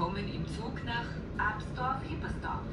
kommen im Zug nach Absdorf-Hippersdorf.